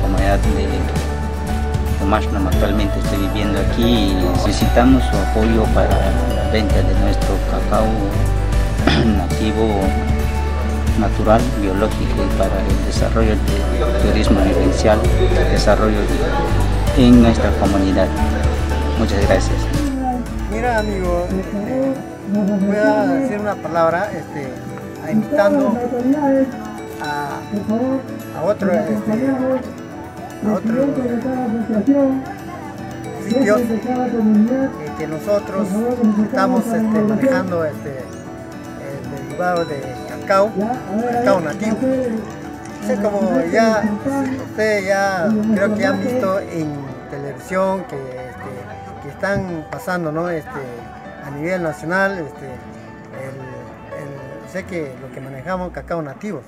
comunidad de Tomashnom actualmente estoy viviendo aquí y necesitamos su apoyo para la venta de nuestro cacao nativo natural, biológico y para el desarrollo del turismo vivencial, desarrollo en nuestra comunidad. Muchas gracias. Mira amigo, voy a decir una palabra este, invitando a, a otro, este, a otro sitios eh, que nosotros estamos este, manejando este, el derivado de cacao, cacao nativo. Así como ya, ustedes ya creo que han visto en televisión que, este, que están pasando ¿no? este, a nivel nacional, este, sé que lo que manejamos cacao nativos.